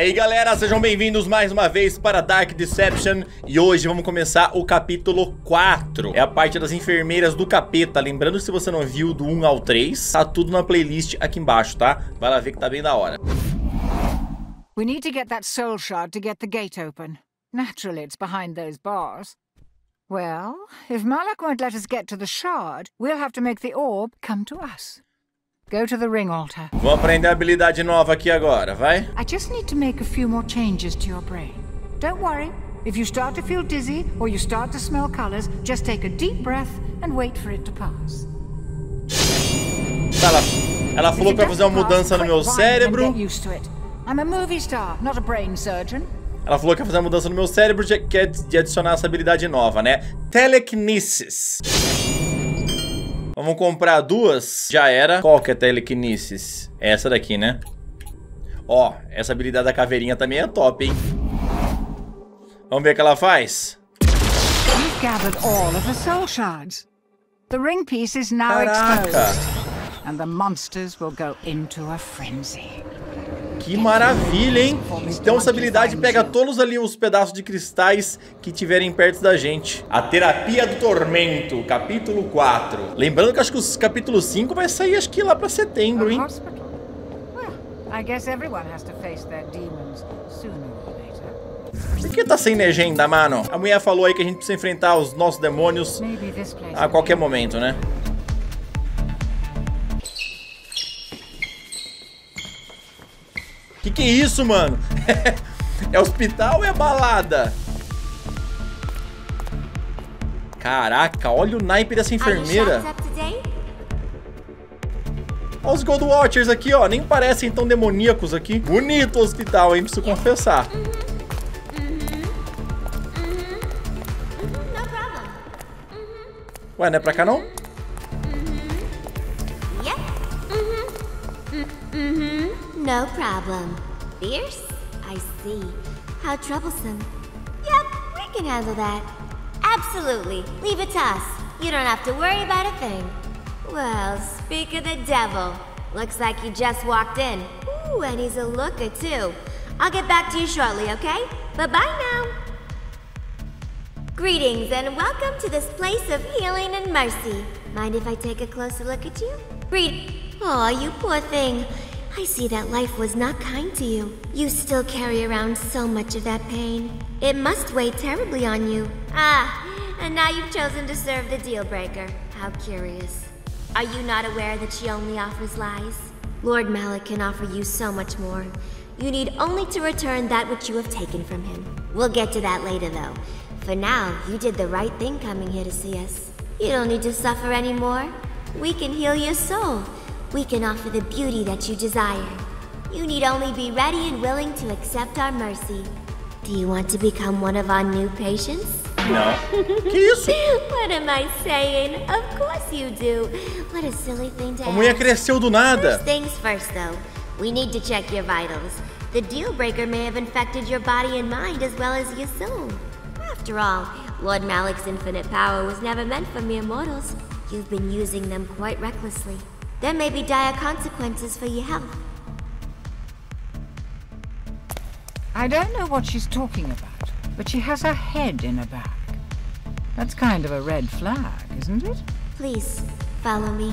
aí galera, sejam bem-vindos mais uma vez para Dark Deception. E hoje vamos começar o capítulo 4 É a parte das enfermeiras do capeta. Lembrando se você não viu do 1 ao 3 Tá tudo na playlist aqui embaixo, tá? Vai lá ver que tá bem da hora. We need to get that soul shard to get the gate open. Naturally it's behind those bars. Well, if Malak won't let us get to the shard We'll have to make the orb come to us Go to the ring altar. Vamos aprender a habilidade nova aqui agora, vai? I just need to make a few more changes to your brain. Don't worry. If you start to feel dizzy or you start to smell colors, just take a deep breath and wait for it to pass. Tá, ela, ela falou que vai fazer uma mudança no meu cérebro. I'm a movie star, not a brain surgeon. Ela falou que vai fazer uma mudança no meu cérebro que é de adicionar essa habilidade nova, né? Telekinesis. Vamos comprar duas. Já era. Qual que é telekinesis? É essa daqui, né? Ó, essa habilidade da caveirinha também é top, hein? Vamos ver o que ela faz. You've gathered all of the soul shards. The ring piece is now Caraca. exposed. And the monsters will go into a frenzy. Que maravilha, hein? Então essa habilidade pega todos ali os pedaços de cristais que tiverem perto da gente. A Terapia do Tormento, capítulo 4. Lembrando que acho que o capítulo 5 vai sair acho que lá pra setembro, hein? Por que tá sem legenda, mano? A mulher falou aí que a gente precisa enfrentar os nossos demônios a qualquer momento, né? Que que é isso, mano? é hospital ou é balada? Caraca, olha o naipe dessa enfermeira. Olha os Gold Watchers aqui, ó. Nem parecem tão demoníacos aqui. Bonito o hospital, hein? Preciso confessar. Ué, não é pra cá, não? No problem. Fierce? I see. How troublesome. Yep, we can handle that. Absolutely. Leave it to us. You don't have to worry about a thing. Well, speak of the devil. Looks like he just walked in. Ooh, and he's a looker, too. I'll get back to you shortly, okay? Bye-bye now. Greetings and welcome to this place of healing and mercy. Mind if I take a closer look at you? Greet. Aw, you poor thing. I see that life was not kind to you. You still carry around so much of that pain. It must weigh terribly on you. Ah, and now you've chosen to serve the deal breaker. How curious. Are you not aware that she only offers lies? Lord Malik can offer you so much more. You need only to return that which you have taken from him. We'll get to that later, though. For now, you did the right thing coming here to see us. You don't need to suffer anymore. We can heal your soul we can offer the beauty that you desire. You need only be ready and willing to accept our mercy. Do you want to become one of our new patients? No. isso? What am I saying? Of course you do. What a silly thing to A mulher cresceu do nada. First things first, though. We need to check your vitals. The deal breaker may have infected your body and mind as well as your soul. After all, Lord Malik's infinite power was never meant for mere mortals. You've been using them quite recklessly. There may be dire consequences for your health. I don't know what she's talking about, but she has her head in her bag. That's kind of a red flag, isn't it? Please, follow me.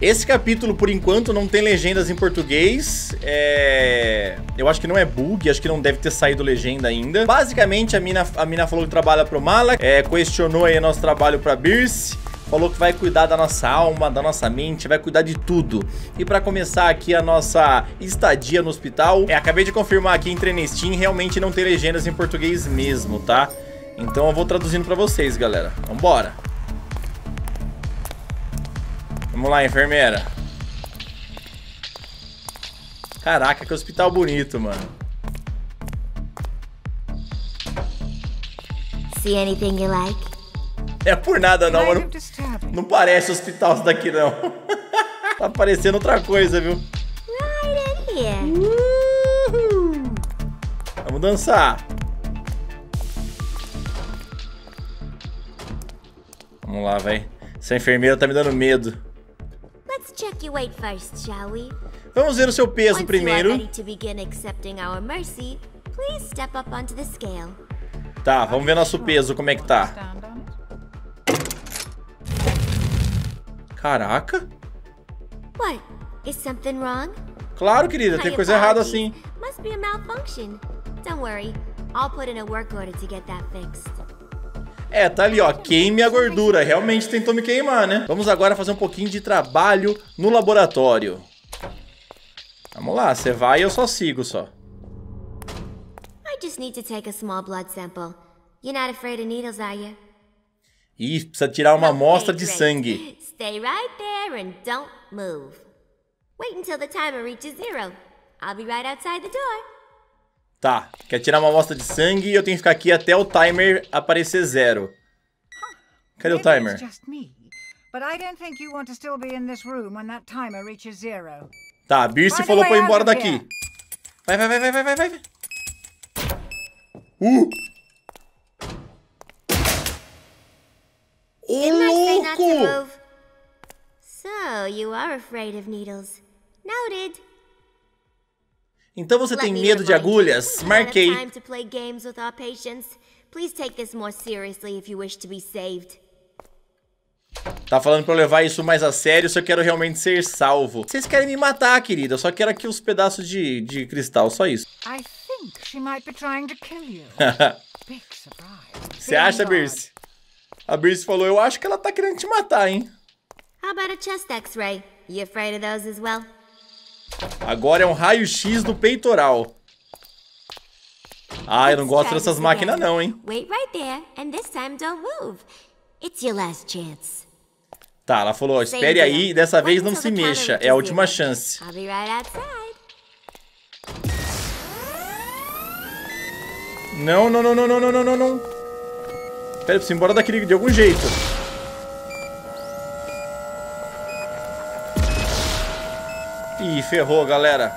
Esse capítulo, por enquanto, não tem legendas em português. É... Eu acho que não é bug, acho que não deve ter saído legenda ainda. Basicamente, a mina, a mina falou que trabalha pro Malak, é, questionou aí nosso trabalho pra Birce falou que vai cuidar da nossa alma, da nossa mente, vai cuidar de tudo. E para começar aqui a nossa estadia no hospital, é, acabei de confirmar aqui, entrei na realmente não tem legendas em português mesmo, tá? Então eu vou traduzindo para vocês, galera. Vambora. Vamos lá, enfermeira. Caraca, que hospital bonito, mano. See anything you like? É por nada não, mano. Não parece hospital isso daqui, não. tá parecendo outra coisa, viu? Vamos dançar. Vamos lá, vai. Essa enfermeira tá me dando medo. Let's check your weight first, shall we? Vamos ver o seu peso Once primeiro. ready to begin accepting our mercy, please step up onto the scale. Tá, vamos ver nosso peso, como é que tá. Caraca. What? Is something wrong? Claro, querida, tem coisa errada assim. Must be a malfunction. Don't worry. I'll put in a work order to get that fixed. É, tá ali, ó. Queime a gordura. Realmente tentou me queimar, né? Vamos agora fazer um pouquinho de trabalho no laboratório. Vamos lá, você vai e eu só sigo só. I just need to take a small blood sample. You're not afraid of needles, are you? Ih, precisa tirar uma amostra de sangue. Stay right there and don't move. Wait until the timer reaches zero. I'll be right outside the door. Tá, quer tirar uma amostra de sangue e eu tenho que ficar aqui até o timer aparecer zero. Cadê o timer? It's just me, but I don't think you want to still be in this room when that timer reaches zero. Tá, a Birce falou pra eu ir embora daqui. vai. Vai, vai, vai, vai, vai, vai, vai. Uh! Ô, louco! So, you are afraid of needles. Noted. Então você Let tem me medo de agulhas? we don't have Marquei. time to play games with our patients. Please take this more seriously if you wish to be saved. Tá falando pra eu levar isso mais a sério se eu quero realmente ser salvo. Vocês querem me matar, querida. Eu só quero aqui os pedaços de, de cristal, só isso. I think she might be trying to kill you. Big surprise. Você acha, Birce? A Birce falou, eu acho que ela tá querendo te matar, hein? How about a chest x-ray? You afraid of those as well? Agora é um raio-x do peitoral. Ah, eu não gosto dessas máquinas não, hein? Wait right there, and this time don't move. It's your last chance. Tá, ela falou, espere aí, dessa vez não se mexa, é a última chance. I'll. Não, não, não, não, não, não, não, não. Pera, eu preciso ir embora daquele de algum jeito. Ih, ferrou, galera.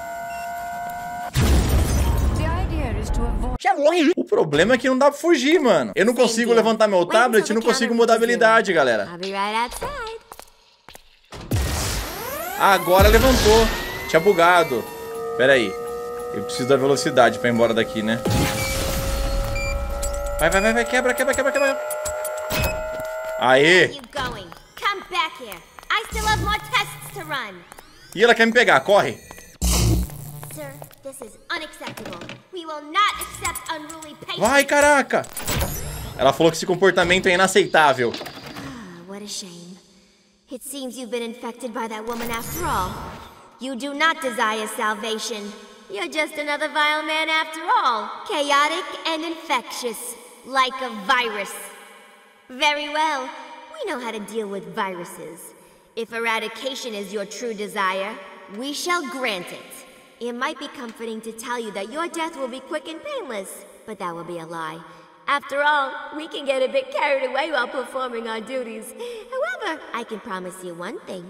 O problema é que não dá pra fugir, mano. Eu não consigo levantar meu tablet e não consigo mudar a habilidade, galera. Agora levantou. Tinha bugado. Pera aí. Eu preciso da velocidade pra ir embora daqui, né? Vai, vai, vai, vai. Quebra, quebra, quebra, quebra. Aê. You E ela quer me pegar. Corre. Vai, caraca. Ela falou que esse comportamento é inaceitável. Ah, what a shame. It seems you've been infected by that woman after all. You do not desire salvation. You're just another vile man after all. Chaotic and infectious, like a virus. Very well. We know how to deal with viruses. If eradication is your true desire, we shall grant it. It might be comforting to tell you that your death will be quick and painless, but that will be a lie. After all, we can get a bit carried away while performing our duties. However, I can promise you one thing.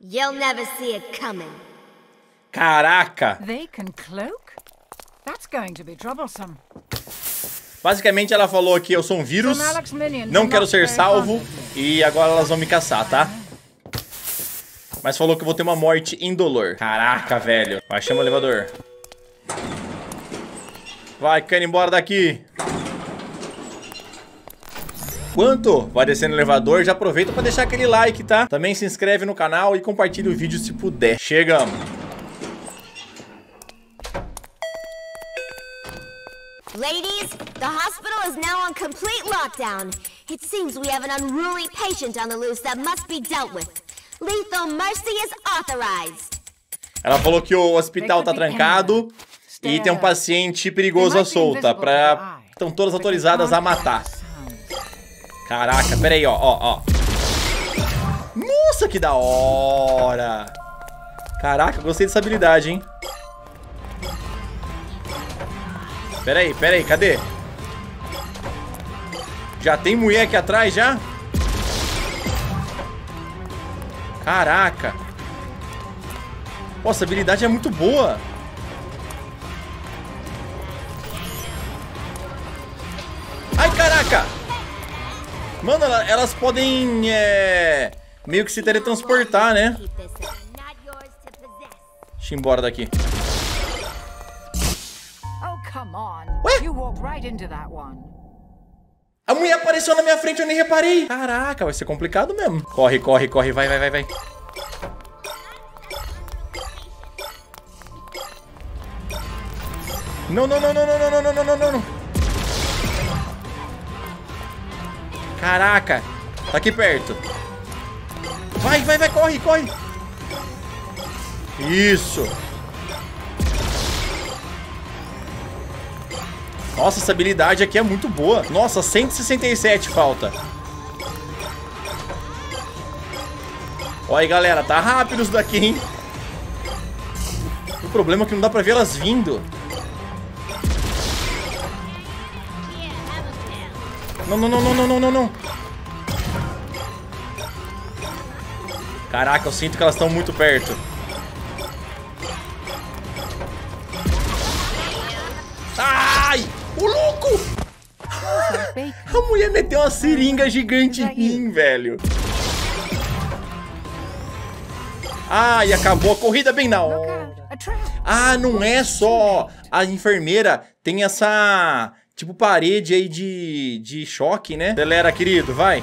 You'll never see it coming. Caraca. They can cloak? That's going to be troublesome. Basicamente ela falou que eu sou um vírus, Some Alex não quero ser salvo confident. E agora elas vão me caçar, tá? Mas falou que eu vou ter uma morte indolor. Caraca, velho. Vai, chama o elevador. Vai, ir embora daqui. Quanto vai descendo no elevador, já aproveita pra deixar aquele like, tá? Também se inscreve no canal e compartilha o vídeo se puder. Chegamos. Ladies, the hospital is now on complete lockdown. It seems we have an unruly patient on the loose that must be dealt with. Lethal mercy is authorized. Ela falou que o hospital tá trancado e tem um paciente perigoso à solta. Pra... Estão todas autorizadas a matar. Caraca, pera aí, ó, ó, ó. Nossa, que da hora! Caraca, gostei dessa habilidade, hein? Pera aí, pera aí, cadê? Já tem mulher aqui atrás, já? Caraca! Pô, essa habilidade é muito boa. Ai, caraca! Mano, ela- elas podem, é, meio que se teletransportar, né? Deixa eu ir embora daqui. Oh, A mulher apareceu na minha frente, eu nem reparei. Caraca, vai ser complicado mesmo. Corre, corre, corre, vai, vai, vai, vai. Não, não, não, não, não, não, não, não, não, não, não. Caraca, tá aqui perto. Vai, vai, vai, corre, corre. Isso. Nossa, essa habilidade aqui é muito boa. Nossa, 167 falta. Olha aí, galera. Tá rápido isso daqui, hein? O problema é que não dá pra ver elas vindo. Não, não, não, não, não, não, não, não. Caraca, eu sinto que elas estão muito perto. A mulher meteu uma seringa gigante em mim, velho. Ai, acabou a corrida bem na hora. Ah, não é só a enfermeira. Tem essa, tipo, parede aí de, de choque, né? Acelera, querido, vai.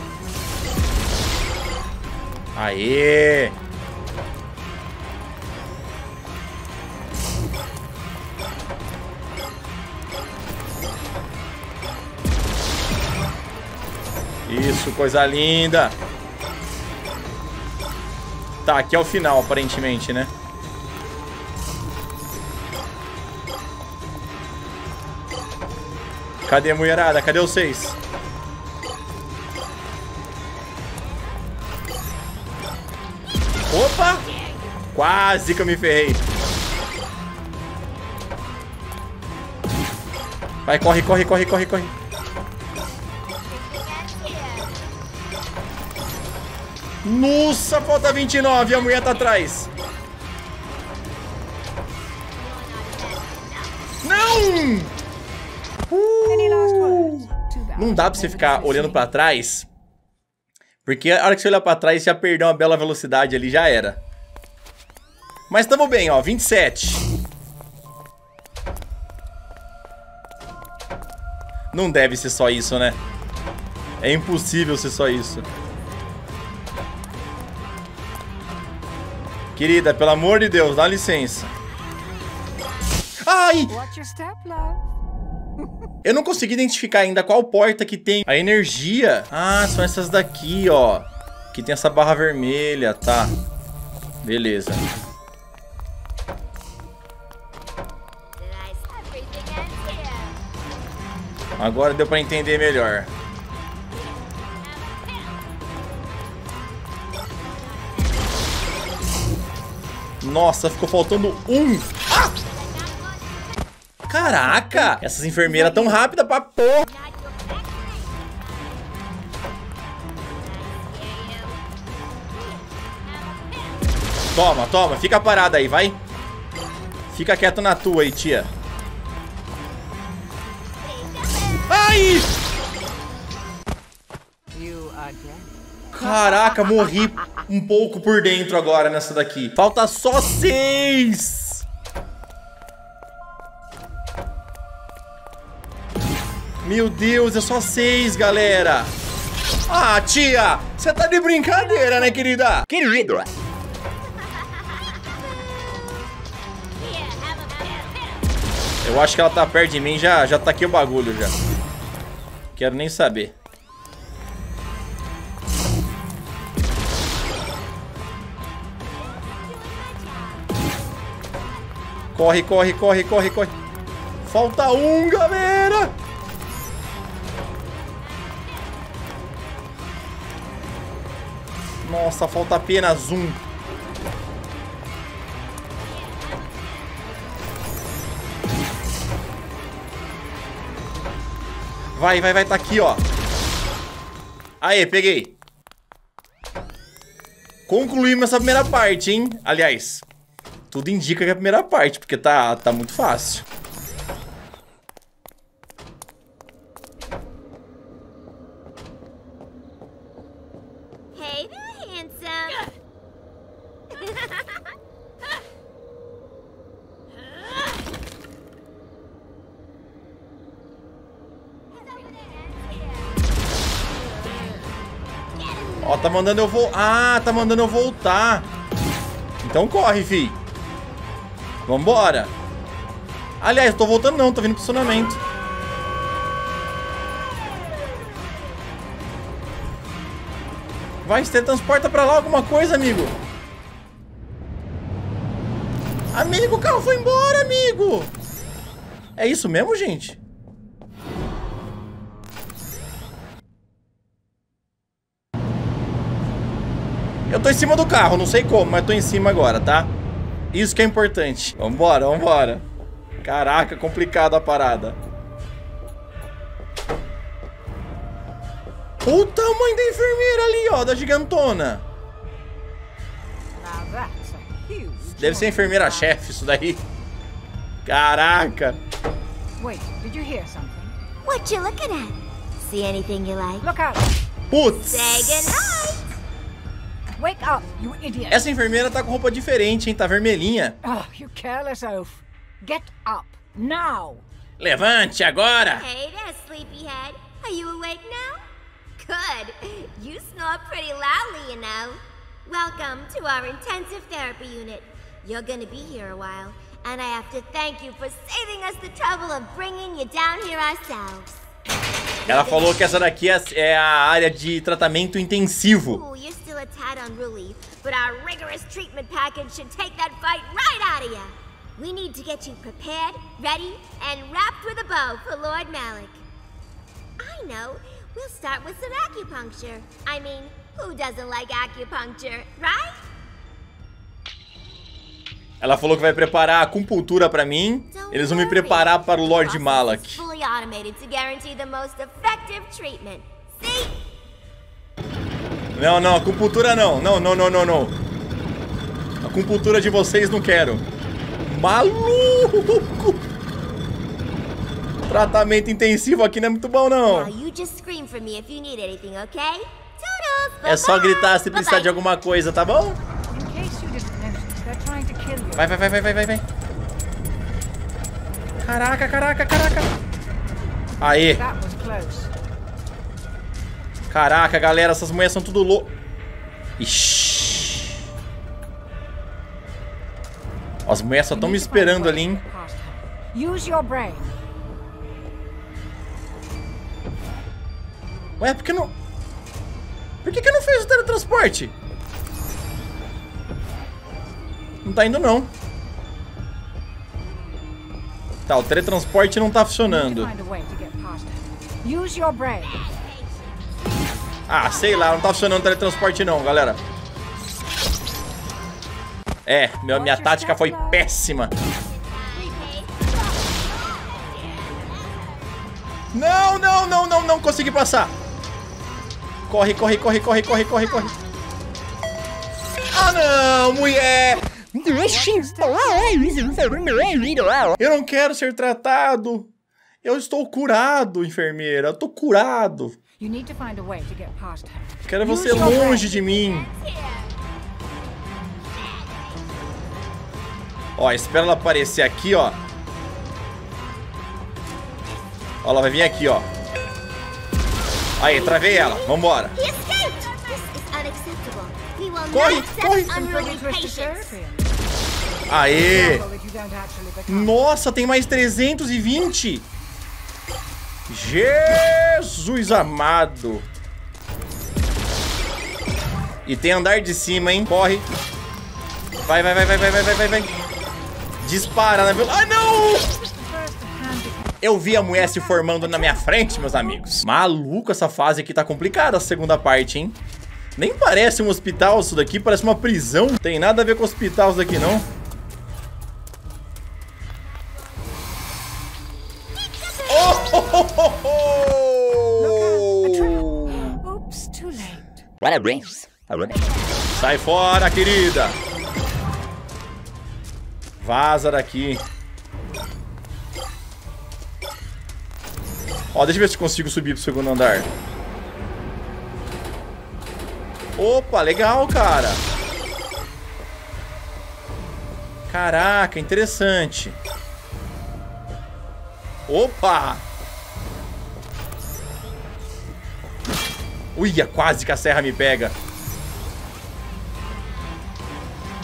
Aê! Isso, coisa linda. Tá, aqui é o final, aparentemente, né? Cadê a mulherada? Cadê os seis? Opa! Quase que eu me ferrei. Vai, corre, corre, corre, corre, corre. Nossa, falta 29 e a mulher tá atrás. Não! Bad. Não dá pra você ficar olhando pra trás. Porque a hora que você olhar pra trás, já perdeu uma bela velocidade ali, já era. Mas tamo bem, ó, 27. Não deve ser só isso, né? É impossível ser só isso. Querida, pelo amor de Deus, dá licença. Ai! Eu não consegui identificar ainda qual porta que tem a energia. Ah, são essas daqui, ó. Que tem essa barra vermelha, tá. Beleza. Agora deu pra entender melhor. Nossa, ficou faltando um. Ah! Caraca! Essas enfermeiras tão rápidas pra porra. Toma, toma. Fica parada aí, vai. Fica quieto na tua aí, tia. Ai! Caraca, morri um pouco por dentro agora nessa daqui. Falta só seis. Meu Deus, é só seis, galera. Ah, tia, você tá de brincadeira, né, querida? Querido. Eu acho que ela tá perto de mim, já, já tá aqui o bagulho já. Quero nem saber. Corre, corre, corre, corre, corre. Falta um, galera! Nossa, falta apenas um. Vai, vai, vai, tá aqui, ó. Aê, peguei. Concluímos essa primeira parte, hein? Aliás, tudo indica que é a primeira parte, porque tá, tá muito fácil. Hey tá mandando eu voltar. Ah, tá mandando eu voltar. Então corre, fi. Vambora. Aliás, tô voltando não, tô vindo pro estacionamento. Vai, você transporta pra lá alguma coisa, amigo. Amigo, o carro foi embora, amigo. É isso mesmo, gente? Eu tô em cima do carro, não sei como, mas tô em cima agora, tá? Isso que é importante. Vambora, vambora. Caraca, complicada a parada. O tamanho da enfermeira ali, ó, da gigantona. Deve ser enfermeira-chefe isso daí. Caraca. Putz. Wake up, you idiot! Essa enfermeira tá com roupa diferente, hein? Tá vermelhinha. Oh, you careless oaf. Get up, now! Levante agora. Hey there, sleepyhead. Are you awake now? Good. You snore pretty loudly, you know. Welcome to our intensive therapy unit. You're gonna be here a while, and I have to thank you for saving us the trouble of bringing you down here ourselves. Ela falou que essa daqui é a área de tratamento intensivo. Ooh, you're still a tad unruly, but our rigorous treatment package should take that fight right out of you. We need to get you prepared, ready, and wrapped with a bow for Lord Malik. I know. We'll start with some acupuncture. I mean, who doesn't like acupuncture, right? Ela falou que vai preparar a acupuntura pra mim. Eles vão me preparar para o Lord Malak. fully automated to guarantee the most effective treatment. See? Não, não, acupuntura não. Não, não, não, não, não. Acupuntura de vocês não quero. Maluco! Tratamento intensivo aqui não é muito bom, não. you just scream for me if you need anything, okay? Toodles! É só gritar se precisar de alguma coisa, tá bom? Vai, vai, vai, vai, vai, vai, vai. Caraca, caraca, caraca. Aê. Caraca, galera, essas mulheres são tudo louco. Ixi. As mulheres só estão me esperando ali, hein? Use your brain. Ué, por que não... Por que que não fez o teletransporte? Não tá indo, não. Tá, o teletransporte não tá funcionando. Use your brain. Ah, sei lá, não tá funcionando o teletransporte não, galera. É, meu- minha tática foi péssima. Não, não, não, não, não consegui passar. Corre, corre, corre, corre, corre, corre, corre. Ah, não, mulher. Eu não quero ser tratado. Eu estou curado, enfermeira. Eu tô curado. Quero você longe de mim. Ó, espera ela aparecer aqui, ó. Ó, ela vai vir aqui, ó. Aí, travei ela. Vambora. Corre, corre. Aê. Nossa, tem mais 320. Jesus amado. E tem andar de cima, hein? Corre. Vai, vai, vai, vai, vai, vai, vai, vai. Dispara né, na violência. Ah, não! Eu vi a mulher se formando na minha frente, meus amigos. Maluco, essa fase aqui tá complicada, a segunda parte, hein? Nem parece um hospital isso daqui, parece uma prisão. Tem nada a ver com hospital isso daqui, não. Sai fora, querida. Vaza daqui. Ó, deixa eu ver se consigo subir pro segundo andar. Opa, legal, cara. Caraca, interessante. Opa! Uia, quase que a serra me pega.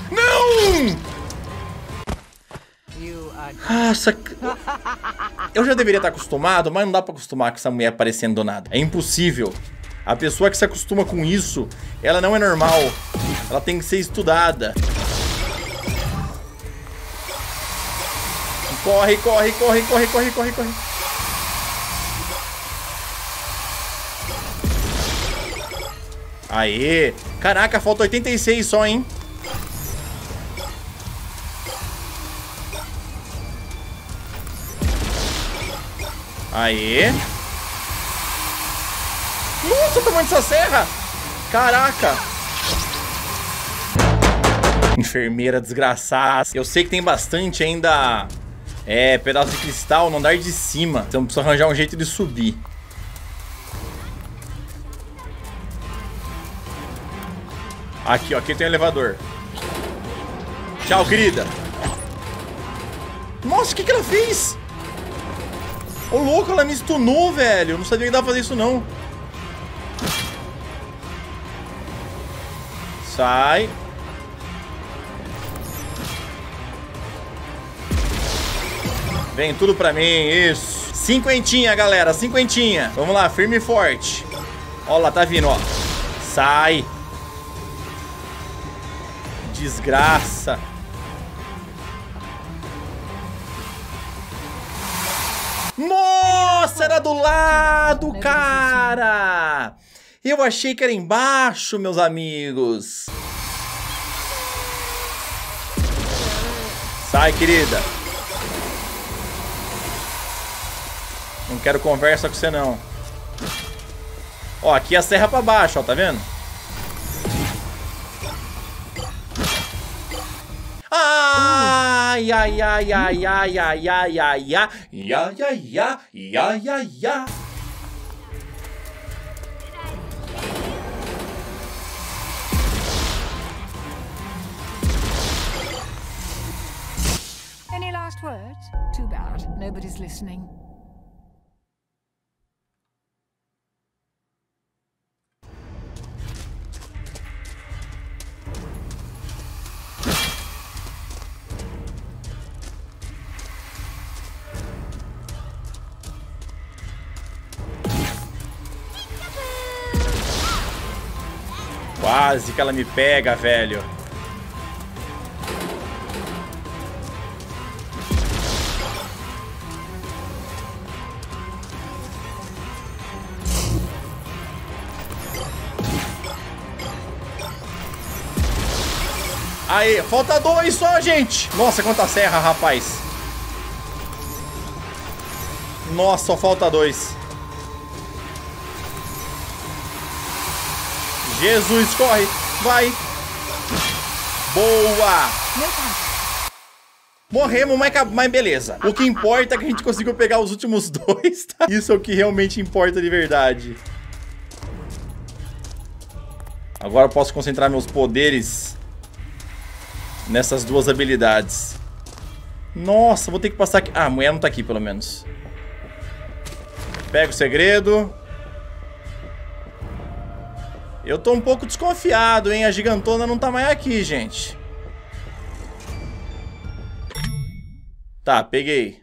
Não! Nossa, eu já deveria estar acostumado, mas não dá pra acostumar com essa mulher aparecendo do nada. É impossível. A pessoa que se acostuma com isso, ela não é normal. Ela tem que ser estudada. Corre, corre, corre, corre, corre, corre, corre. Aê! Caraca, falta 86 só, hein? Aê! Nossa, o tamanho dessa serra! Caraca! Enfermeira desgraçada. Eu sei que tem bastante ainda... É, pedaço de cristal no andar de cima. Então preciso arranjar um jeito de subir. Aqui, ó. Aqui tem um elevador. Tchau, querida. Nossa, o que, que ela fez? Ô, louco, ela me stunou, velho. Eu não sabia que dava pra fazer isso, não. Sai. Vem tudo pra mim, isso. Cinquentinha, galera, cinquentinha. Vamos lá, firme e forte. Ó lá, tá vindo, ó. Sai. Desgraça. Nossa, era do lado, cara! Eu achei que era embaixo, meus amigos. Sai, querida. Não quero conversa com você, não. Ó, aqui é a serra pra baixo, ó, tá vendo? Ai, ai, ai, ai, ai, ai, ai, ai, ai, ai, ai, ai, ai, ai, ai. Any last words? Too bad. Nobody's listening. Quase que ela me pega, velho. Aí, falta dois só, gente. Nossa, quanta serra, rapaz. Nossa, só falta dois. Jesus, corre. Vai. Boa. Morremos, mas, mas beleza. O que importa é que a gente conseguiu pegar os últimos dois, tá? Isso é o que realmente importa de verdade. Agora eu posso concentrar meus poderes nessas duas habilidades. Nossa, vou ter que passar aqui. Ah, a mulher não tá aqui, pelo menos. Pega o segredo. Eu tô um pouco desconfiado, hein? A gigantona não tá mais aqui, gente. Tá, peguei.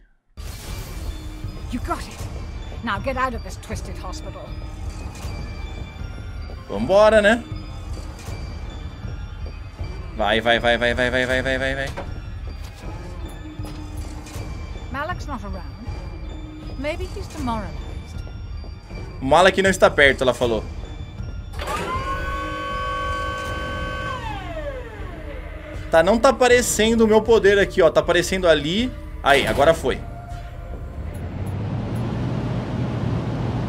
Vambora, né? Vai, vai, vai, vai, vai, vai, vai, vai, vai, vai. Malak's not around. Maybe he's demoralized. Malak não está perto, ela falou. Tá, não tá aparecendo o meu poder aqui, ó. Tá aparecendo ali. Aí, agora foi.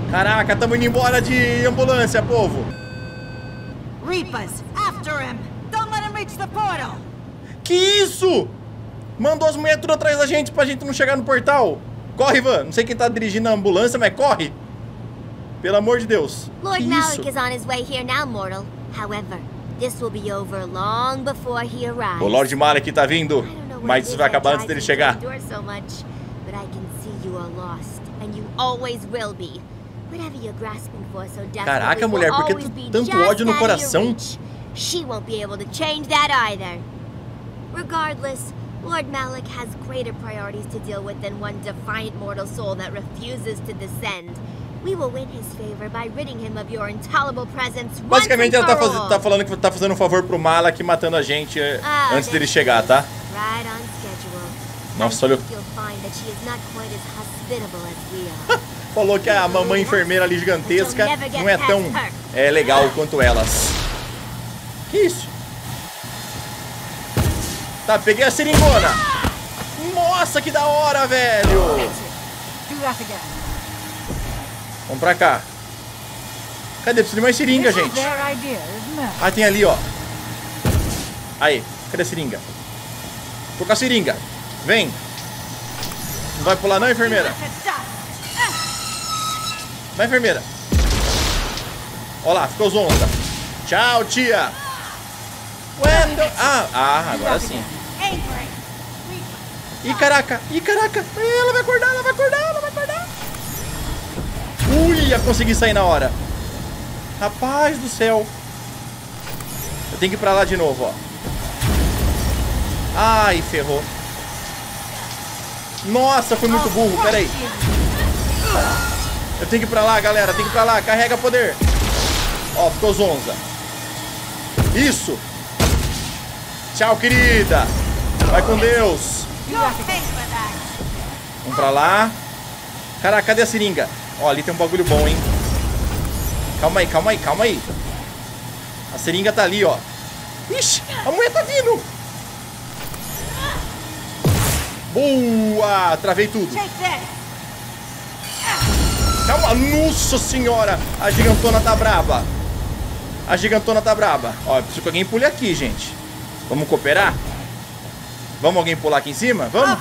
Caraca, tamo indo embora de ambulância, povo. Reapers, after him! Don't let him reach the portal! Que isso? Mandou as mulheres tudo atrás da gente pra gente não chegar no portal. Corre, Ivan. Não sei quem tá dirigindo a ambulância, mas corre. Pelo amor de Deus. Lord que Malik is on his way here now, mortal. However, this will be over long before he arrives. O Lord Malek tá vindo. Mas isso is vai acabar antes dele chegar. so much, but I can see you are lost, and you always will be. Whatever you're grasping for so desperately Caraca, mulher, por que tu- tanto ódio no coração? She won't be able to change that either. Regardless, Lord Malik has greater priorities to deal with than one defiant mortal soul that refuses to descend. Basicamente ela tá, faz... tá, falando que tá fazendo um favor pro Malak matando a gente eh, ah, antes dele chegar, tá? Nossa, olha. Falou que a mamãe enfermeira ali gigantesca não é tão é, legal quanto elas. Que isso? Tá, peguei a seringona. Nossa, que da hora, velho! Vamos pra cá. Cadê? Precisa de mais seringa, gente. Ah, tem ali, ó. Aí, cadê a seringa? Tô com a seringa. Vem. Não vai pular não, enfermeira? Vai, enfermeira. Ó lá, ficou zonza. Tchau, tia. Wendell. Ah, ah, agora sim. Ih, caraca. Ih, caraca. Ela vai acordar, ela vai acordar, ela vai acordar. Ui, ia conseguir sair na hora. Rapaz do céu. Eu tenho que ir pra lá de novo, ó. Ai, ferrou. Nossa, foi muito burro. Pera aí. Eu tenho que ir pra lá, galera. Tem que ir pra lá. Carrega poder. Ó, ficou zonza. Isso. Tchau, querida. Vai com Deus. Vamos pra lá. Caraca, cadê a seringa? Ó, ali tem um bagulho bom, hein? Calma aí, calma aí, calma aí. A seringa tá ali, ó. Ixi, a mulher tá vindo. Boa! Travei tudo. Calma, nossa senhora! A gigantona tá braba. A gigantona tá braba. Ó, preciso que alguém pule aqui, gente. Vamos cooperar? Vamos alguém pular aqui em cima? Vamos?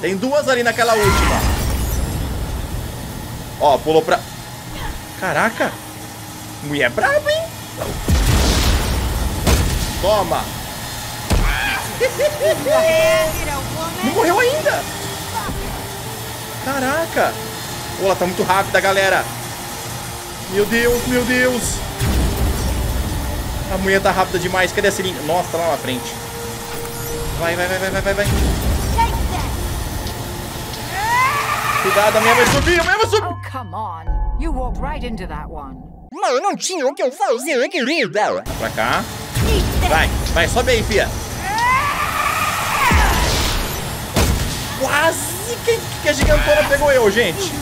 Tem duas ali naquela última. Ó, pulou pra... Caraca. Mulher braba, hein? Toma. Não morreu ainda. Caraca. Pô, ela tá muito rápida, galera. Meu Deus, meu Deus. A mulher tá rápida demais. Cadê a seringa? Nossa, tá lá na frente. Vai, vai, vai, vai, vai, vai, vai. Take that. Cuidado, a minha vai subir, a minha vai subir. Oh, come on. You walked right into that one. Mas eu não tinha o que eu fazer, querida. Pra cá. Vai, vai, sobe aí, fia. Quase que, que a gigantona pegou eu, gente.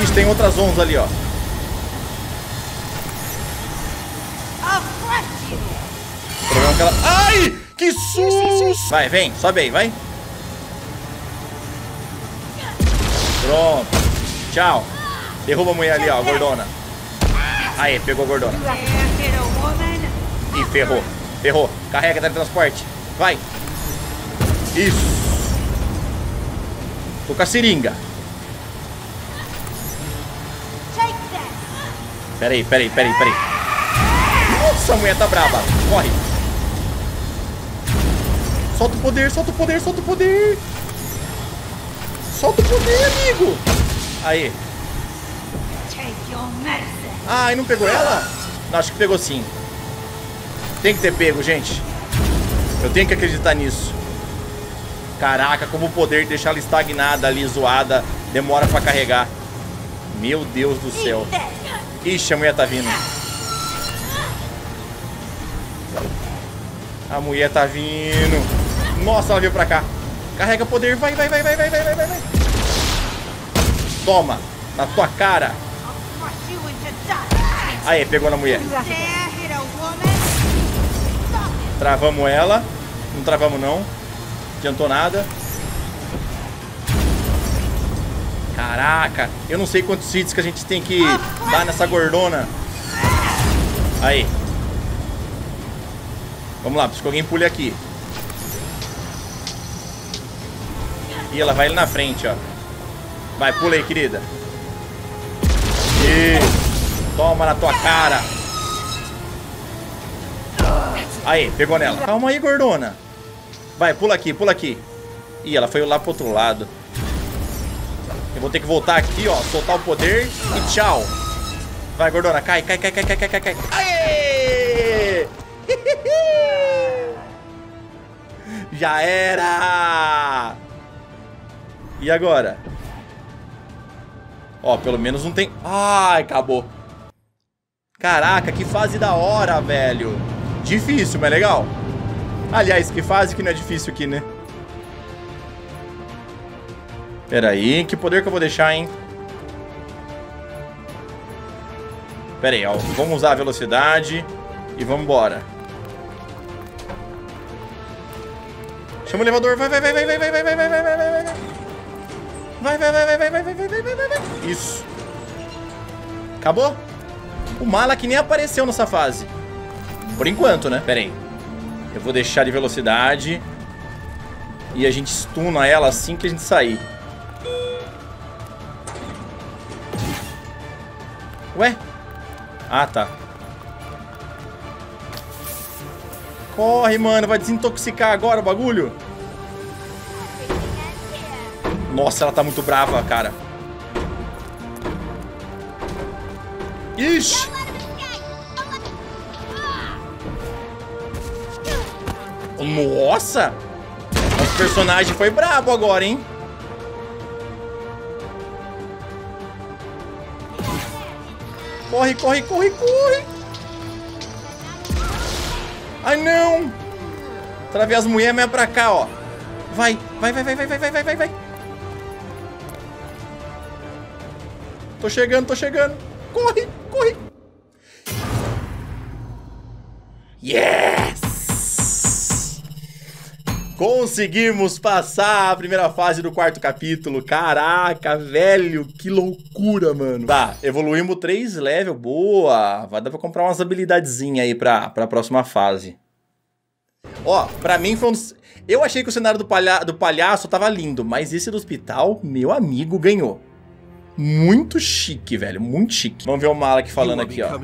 Ixi, tem outras ondas ali, ó. O problema é que ela... Ai! Que susto! Vai, vem, sobe aí, vai. Pronto. Tchau. Derruba a mulher ali, ó, a gordona. Aí, pegou a gordona. Ih, ferrou. Ferrou. Carrega teletransporte. Vai. Isso. Tô com a seringa. Peraí, peraí, peraí, peraí. Nossa, a mulher tá braba. Corre. Solta o poder, solta o poder, solta o poder. Solta o poder, amigo. Aí. Medicine. Ai, não pegou ela? Não, acho que pegou sim. Tem que ter pego, gente. Eu tenho que acreditar nisso. Caraca, como o poder deixar ela estagnada ali, zoada, demora pra carregar. Meu Deus do céu. Ixi, a mulher tá vindo. A mulher tá vindo. Nossa, ela veio pra cá. Carrega poder. Vai, vai, vai, vai, vai, vai, vai, vai. Toma. Na tua cara. Aí, pegou na mulher. Travamos ela. Não travamos não. Adiantou nada. Caraca, eu não sei quantos hits que a gente tem que dar nessa gordona. Aí. Vamos lá, preciso que alguém pule aqui. Ela vai ali na frente, ó. Vai, pula aí, querida. Isso. Toma na tua cara. Aí, pegou nela. Calma aí, gordona. Vai, pula aqui, pula aqui. Ih, ela foi lá pro outro lado. Eu vou ter que voltar aqui, ó, soltar o poder e tchau. Vai, gordona, cai, cai, cai, cai, cai, cai, cai. Aê! Já era! E agora? Ó, pelo menos não tem... Ai, acabou. Caraca, que fase da hora, velho. Difícil, mas legal. Aliás, que fase que não é difícil aqui, né? Pera aí, que poder que eu vou deixar, hein? Pera aí, ó. Vamos usar a velocidade e vamos embora. Chama o elevador. Vai, vai, vai, vai, vai, vai, vai, vai, vai, vai, vai, vai, vai. Vai, vai, vai, vai, vai, vai, vai, vai, vai. Isso. Acabou? O Malak nem apareceu nessa fase. Por enquanto, né? Pera aí. Eu vou deixar de velocidade. E a gente stuna ela assim que a gente sair. Ué? Ah, tá. Corre, mano. Vai desintoxicar agora o bagulho. Nossa, ela tá muito brava, cara. Ixi! Nossa! O personagem foi brabo agora, hein? Corre, corre, corre, corre! Ai, não! Travei as mulheres, mas é pra cá, ó. Vai, vai, vai, vai, vai, vai, vai, vai, vai. Tô chegando, tô chegando. Corre, corre. Yes! Conseguimos passar a primeira fase do quarto capítulo. Caraca, velho, que loucura, mano. Tá, evoluímos 3 level, boa. Vai dar pra comprar umas habilidadezinhas aí pra, pra próxima fase. Ó, pra mim foi um dos... Eu achei que o cenário do, palha... do palhaço tava lindo, mas esse do hospital, meu amigo, ganhou. Muito chique, velho, muito chique. Vamos ver o Malak falando aqui, ó.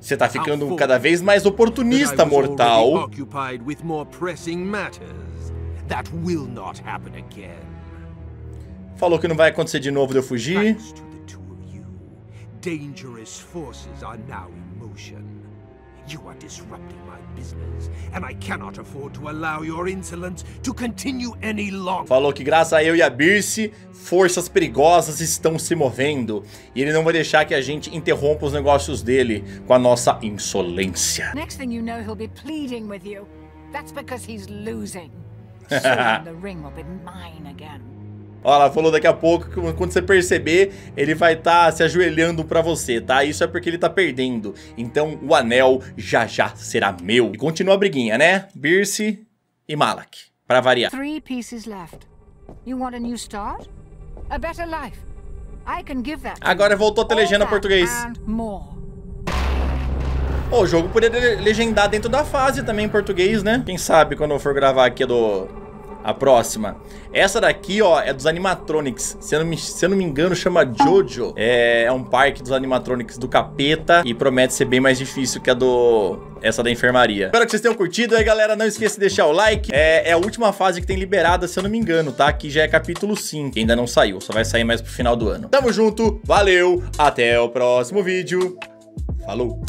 Você tá ficando cada vez mais oportunista, mortal. Falou que não vai acontecer de novo de eu fugir. Dangerous forces are now in motion. You are disrupting my business, and I cannot afford to allow your insolence to continue any longer. Falou que graças a eu e a Birce, forças perigosas estão se movendo, e ele não vai deixar que a gente interrompa os negócios dele com a nossa insolência. Next thing you know, he'll be pleading with you. That's because he's losing. Soon the ring will be mine again. Ó, ela falou daqui a pouco que quando você perceber, ele vai estar tá se ajoelhando pra você, tá? Isso é porque ele tá perdendo. Então o anel já já será meu. E continua a briguinha, né? Birce e Malak, pra variar. Three pieces left. You want a new start? A better life. I can give that. Agora voltou a ter legenda português. Oh, o jogo poderia legendar dentro da fase também em português, né? Quem sabe quando eu for gravar aqui do a próxima. Essa daqui, ó, é dos animatronics. Se eu não me, se eu não me engano, chama Jojo. É, é um parque dos animatronics do capeta e promete ser bem mais difícil que a do... Essa da enfermaria. Espero que vocês tenham curtido. Aí, galera, não esqueça de deixar o like. É, é a última fase que tem liberada, se eu não me engano, tá? Aqui já é capítulo 5, que ainda não saiu. Só vai sair mais pro final do ano. Tamo junto, valeu, até o próximo vídeo. Falou!